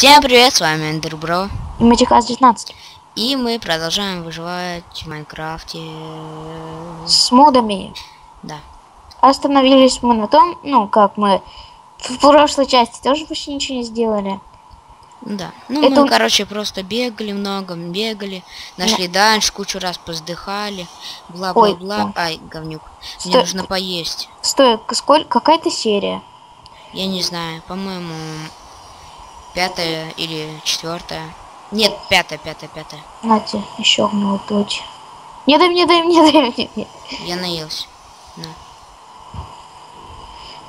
Всем привет, с вами Эндербро. И Матихас 19. И мы продолжаем выживать в Майнкрафте. С модами. Да. Остановились мы на том, ну, как мы в прошлой части тоже почти ничего не сделали. Да. Ну, Это мы, короче, просто бегали много, бегали, нашли дальше, кучу раз поздыхали, бла-бла-бла. да. Ай, говнюк. Мне Стой. нужно поесть. Стой, сколь... какая-то серия. Я не знаю, по-моему, пятая или четвертая. Нет, пятая, пятая, пятая. Нате, еще молоточек. Не дай мне, дай мне, дай мне. Я наелся. На.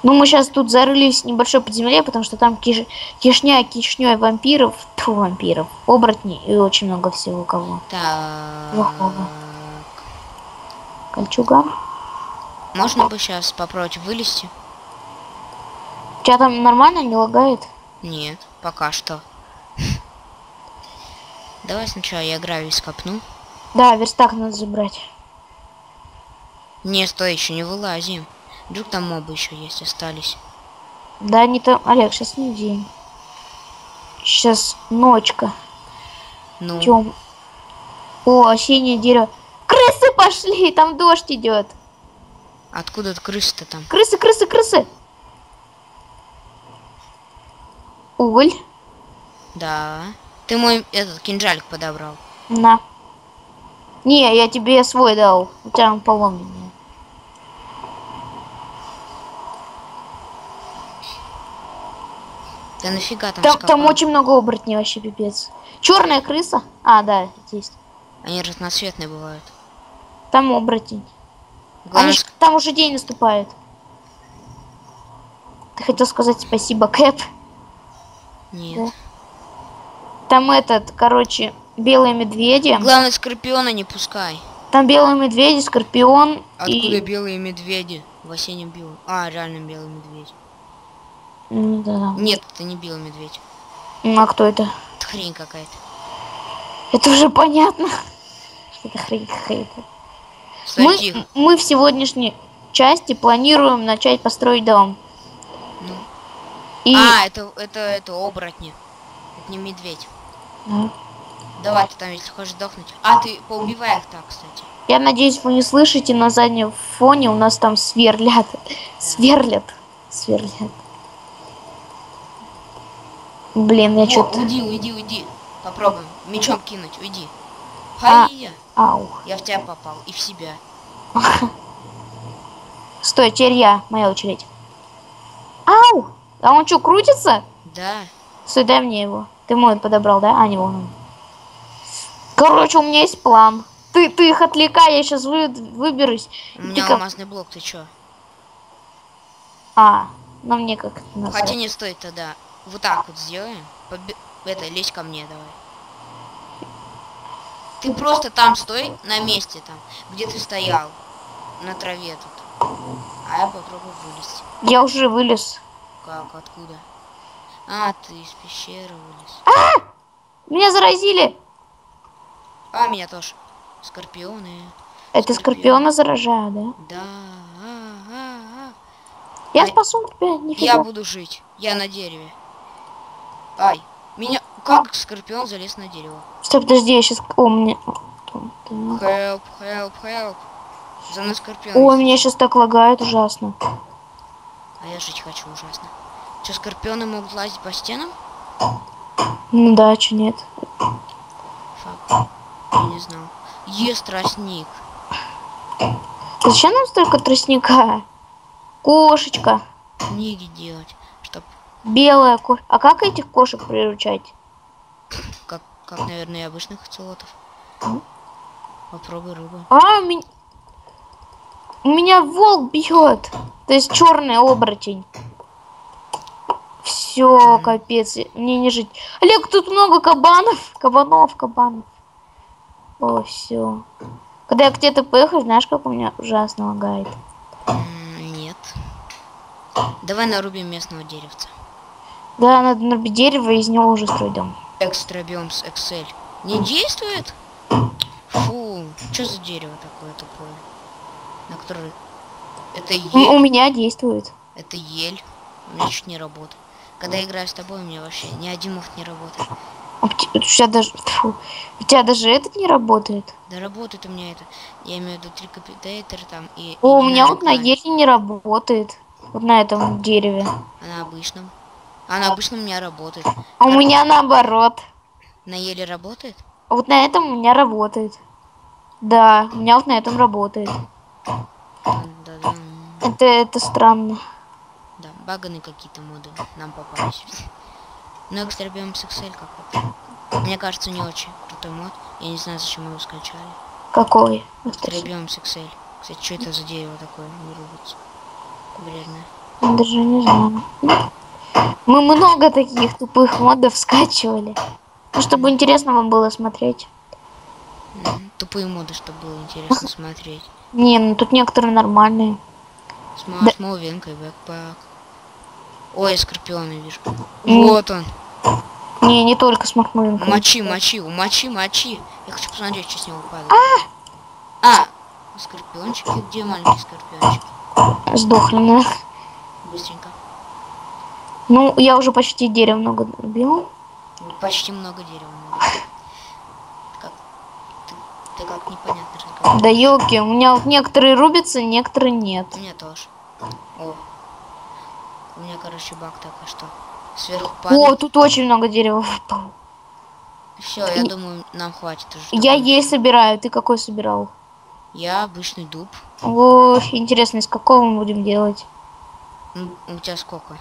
Ну, мы сейчас тут зарылись в небольшой подземелье, потому что там киш... кишня кишней вампиров, тьфу, вампиров, оборотней и очень много всего кого. Так. Плохого. Кольчуга. Можно бы сейчас попробовать вылезти? У тебя там нормально не лагает? Нет, пока что. Давай сначала я гравий скопну. Да, верстак надо забрать. Не, стой, еще не вылазим. Вдруг там мобы еще есть, остались. Да, не там. Олег, сейчас не день. Сейчас ночка. Ну, Тем. О, осеннее дерево. Крысы пошли, там дождь идет. откуда крыша-то там? Крысы, крысы, крысы. Уголь. Да. Ты мой этот кинжалик подобрал. На. Не, я тебе свой дал. У тебя он поломанный. Да нафига там Там, там очень много оборотней вообще пипец. Черная крыса. А, да, есть. Они разноцветные бывают. Там оборотень. Главное, Они там уже день наступает. Ты хотел сказать спасибо, Кэп. Нет. да. Там этот, короче, белые медведи. Главное, скорпиона не пускай. Там белые медведи, скорпион Откуда и... белые медведи в осеннем биоме? А, реально белый медведь. М, Да. Нет, это не белый медведь. Ну, А кто это? Это хрень какая-то. Это уже понятно. Что это хрень какая-то. Мы, мы в сегодняшней части планируем начать построить дом. Ну. И... А, это, это, это оборотни. Это не медведь. Да. Давай ты там, если хочешь сдохнуть. А, ты поубивай их так, кстати. Я надеюсь, вы не слышите на заднем фоне, у нас там сверлят. Сверлят. Сверлят. Блин, я что-то... уйди, уйди, уйди. Попробуем. Мечом кинуть, уйди. А. Хайя. Ау. Я в тебя попал. И в себя. Стой, теперь я, моя очередь. А он что, крутится? Да. Стой, дай мне его. Ты мой подобрал, да? А, не вон он. Короче, у меня есть план. Ты, ты их отвлекай, я сейчас вы, выберусь. У Ты меня как- алмазный блок, ты чё? А, ну мне как назвать? Хотя не стоит тогда. Вот так вот сделаем. Побе- Это, лезь ко мне давай. Ты просто там стой, на месте там, где ты стоял. На траве тут. А я попробую вылезти. Я уже вылез. Как, откуда? А, ты из пещеры вылез. Меня заразили. А, меня тоже. Скорпионы. Это скорпиона заражаю, да? Да. а, а, а. Я спасу тебя, Я нифига. буду жить. Я на дереве. Ай, меня... Как скорпион залез на дерево? Стой, подожди, я сейчас... О, мне... О, Help, help, help. За мной скорпион. Есть. меня сейчас так лагает ужасно. А я жить хочу ужасно. Что, скорпионы могут лазить по стенам? Ну да, че нет. Фак. Я не знал. Ест тростник. Зачем нам столько тростника? Кошечка. Книги делать. Чтоб, Белая кошка. А как этих кошек приручать? как, как наверное, и обычных оцелотов. Попробуй рыбу. А, у меня... У меня волк бьет. То есть черный оборотень. Все, капец, мне не жить. Олег, тут много кабанов. Кабанов, кабанов. О, все. Когда я где-то поехал, знаешь, как у меня ужасно лагает. Нет. Давай нарубим местного деревца. Да, надо нарубить дерево и из него уже строить дом. Экстра Excel. Не действует? Фу, что за дерево такое тупое? На которое... Это М, У ель? меня действует. Это ель. У меня чуть не работает. Когда играю с тобой, у меня вообще ни один мув не работает. А у те- у тебя даже, фу, у тебя даже этот не работает. Да работает у меня это. Я имею в виду трикапитейтер там и... О, у и меня вот на еле не работает. Вот на этом дереве. А на обычном? А на обычном у меня работает. А у меня наоборот. На еле работает? Вот на этом у меня работает. Да, у меня вот на этом работает. Это, это странно. Да, баганы какие-то моды нам попались. Но экстрабиом с XL какой-то. Мне кажется, не очень крутой мод. Я не знаю, зачем его скачали. Какой? Экстрабиом с XL. Кстати, что это за дерево такое? Не рубится. Вредное. Я даже не знаю. Мы много таких тупых модов скачивали. Ну, чтобы интересно вам было смотреть. Тупые моды, чтобы было интересно смотреть. Не, ну тут некоторые нормальные. С, мо- Да. с Мовенкой, бэкпак. Ой, я скорпиона вижу. М. Вот он. Не, не только с. Мочи, мочи, мочи, мочи. Я хочу посмотреть, что с него падает. А! Скорпиончики, где маленькие скорпиончики? Сдохли, да. Быстренько. Ну, я уже почти дерево много убил. Почти много дерева много. Ты, как непонятно разговариваешь. Да елки, у меня вот некоторые рубятся, некоторые нет. У меня тоже. О. У меня, короче, баг такой, что сверху О, падает. тут очень много дерева выпало. Все, я и- думаю, нам хватит уже. Я ей собираю, ты какой собирал? Я обычный дуб. О, интересно, из какого мы будем делать? У тебя сколько?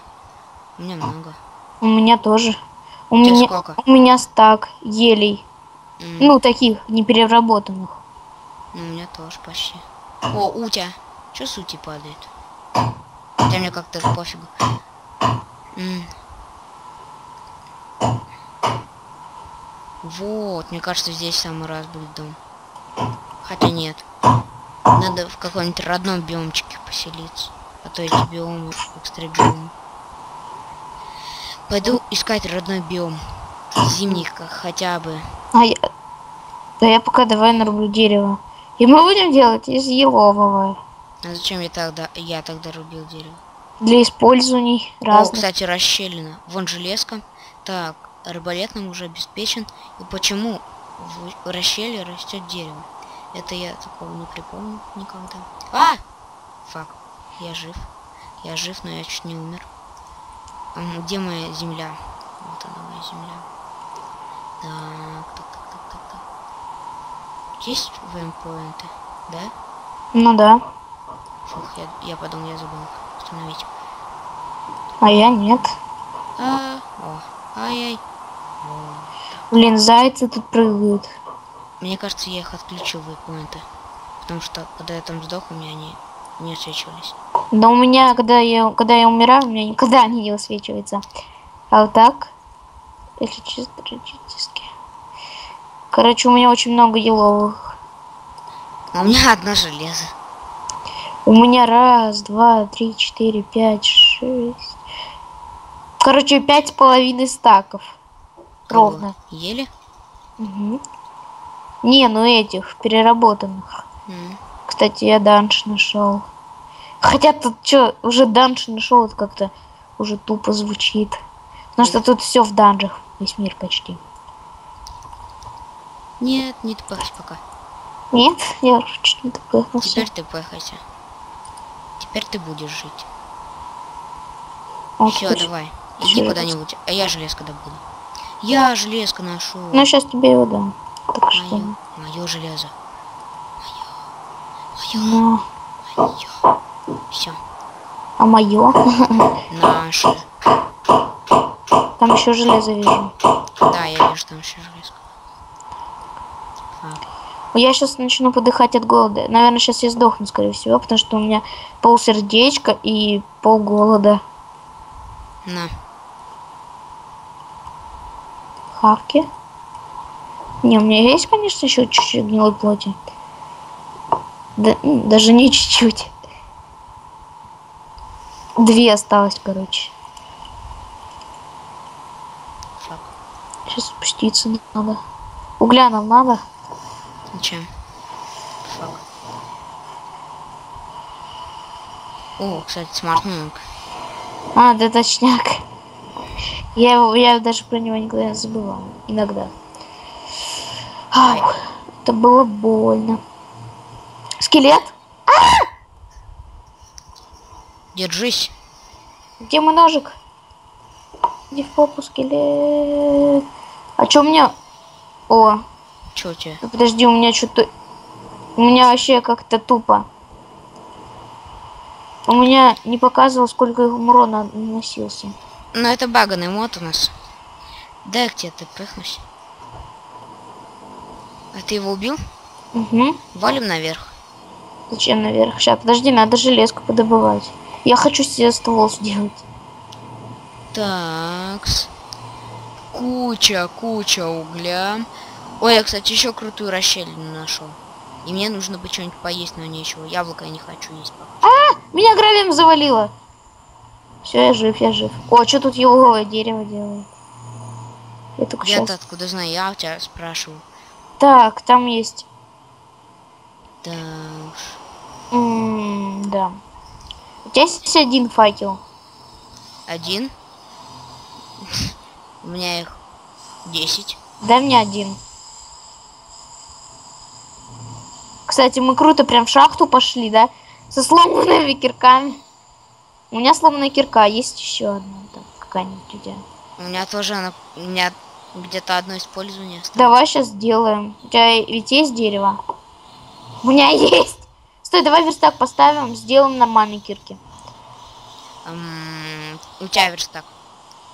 У меня много. У меня тоже. У У меня, сколько? у меня стак елей. М, Ну, таких, непереработанных. Ну, у меня тоже почти. О, Утя. Че с Ути падает? Хотя мне как-то пофигу. М. Вот, мне кажется, здесь самый раз будет дом. Хотя нет. Надо в каком-нибудь родном биомчике поселиться. А то эти биомы, экстра биомы. Пойду искать родной биом. Зимний х- хотя бы. А я... Да я пока давай нарублю дерево. И мы будем делать из елового. А зачем я тогда, я тогда рубил дерево? Для использований О, разных. кстати, расщелина. Вон железка. Так, арбалет нам уже обеспечен. И почему в расщеле растет дерево? Это я такого не припомню никогда. А! Фак. Я жив. Я жив, но я чуть не умер. Ам, Где моя земля? Вот она моя земля. Так, так, так, так, так. Есть веймпоинты? Да? Ну да. Фух, я, я подумал, я забыл установить. А я нет. А, о, ай-яй. Блин, зайцы тут прыгают. Мне кажется, я их отключил вейпоинты. Потому что, когда я там сдох, у меня они не освечивались. Да у меня, когда я, когда я умираю, у меня никогда они не высвечиваются. А вот так, если чисто теоретически. Короче, у меня очень много еловых. А у меня одно железо. У меня раз, два, три, четыре, пять, шесть. Короче, пять с половиной стаков. Ровно. Ели? Мгм. Не, ну этих, переработанных. М. Кстати, я данж нашел. Хотя тут что, уже данж нашел, это как-то уже тупо звучит. Потому что тут все в данжах, весь мир почти. Нет, не тпхайся пока. Нет, я чуть не тупыхнулся. Теперь ты пхайся. Теперь ты будешь жить. Вот, Все, давай. Иди куда-нибудь. А я железко добуду. Я железко нашел. Ну, сейчас тебе его дам. Так что, Мое, мое железо. ну, Мое. Все. а мое? Наше. Там еще железо вижу. Да, я вижу там еще железко. Так. Я сейчас начну подыхать от голода. Наверное, сейчас я сдохну, скорее всего, потому что у меня пол сердечка и пол голода. На. Хавки. Не, у меня есть, конечно, еще чуть-чуть гнилой плоти. Да, даже не чуть-чуть. Две осталось, короче. Сейчас спуститься надо. Угля нам надо. Зачем? Фак. О, кстати, смартмунг. А, да точняк. Я, его- я даже про него никогда не забываю. Иногда. Ау, это было больно. Скелет? Держись. Где мой ножик? Иди в попу, скелет. А чё у меня? О, Чё у тебя? подожди, у меня что-то... У меня вообще как-то тупо. У меня не показывало, сколько урона наносился. Ну это баганный мод у нас. К тебе ты прыгнусь. А ты его убил? Угу. Валим наверх. Зачем наверх? Сейчас, подожди, надо железку подобывать. Я хочу себе ствол сделать. Такс. Куча, куча угля. Ой, я, кстати, еще крутую расщелину нашел. И мне нужно бы что-нибудь поесть, но нечего. Яблоко я не хочу есть пока. Меня гравием завалило. Все, я жив, я жив. О, что тут еловое дерево делает? Я только Я-то сейчас. откуда знаю, я у тебя спрашиваю. Так, там есть. Да уж. М, да. У тебя есть один факел? Один. У меня их десять. Дай мне один. Кстати, мы круто прям в шахту пошли, да? Со сломанными кирками. У меня сломанная кирка, есть еще одна там какая-нибудь у тебя. У меня тоже она... У меня где-то одно использование осталось. Давай сейчас сделаем. У тебя ведь есть дерево? У меня есть. Стой, давай верстак поставим, сделаем нормальные кирки. М, У тебя верстак.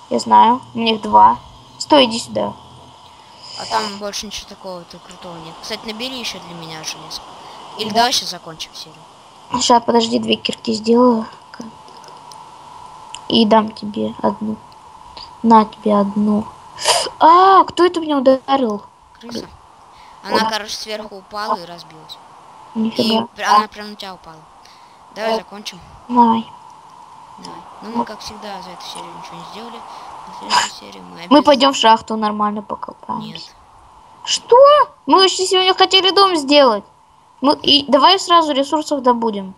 Я знаю, у меня их два. Стой, иди сюда. А там больше ничего такого-то крутого нет. Кстати, набери еще для меня железо. Или давай сейчас закончим серию. Сейчас, подожди, две кирки сделаю. И дам тебе одну. На тебе одну. А, кто это меня ударил? Крыса. Она, короче, сверху упала и разбилась. И Нифига. пр- она прям на тебя упала. Давай закончим. Давай. Давай. Ну, мы, как всегда, за эту серию ничего не сделали. На следующей серии мы Мы обязательно- пойдем в шахту нормально покопаемся. Нет. Что? Мы вообще сегодня хотели дом сделать. Мы и давай сразу ресурсов добудем.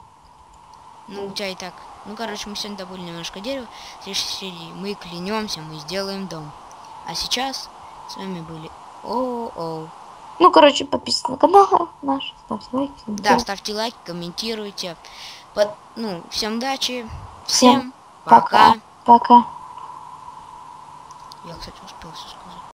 Ну, у тебя и так. Ну, короче, мы сегодня добыли немножко дерева. В следующей серии мы клянемся, мы сделаем дом. А сейчас с вами были О-О. Ну, короче, подписывайтесь на канал наш, ставьте лайки. Да, ставьте лайки, комментируйте. Под- Ну, всем удачи. Всем пока. Пока. Я, кстати, успел все сказать.